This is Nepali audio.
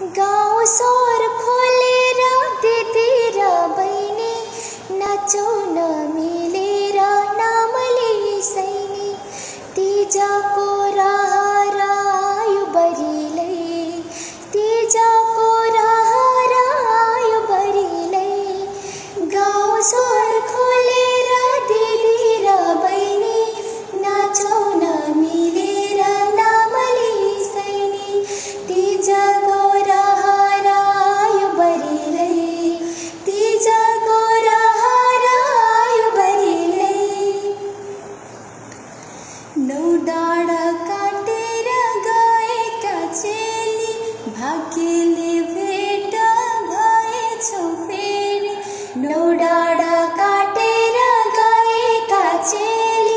गाउँ सर खोलेर दिदी र बहिनी नचो न मिलेर सैने सैनी। तिजको ঢিলে ভেটা গায়ে ছোপের নোডাড়া কাটেরা গায়ে কাচেলি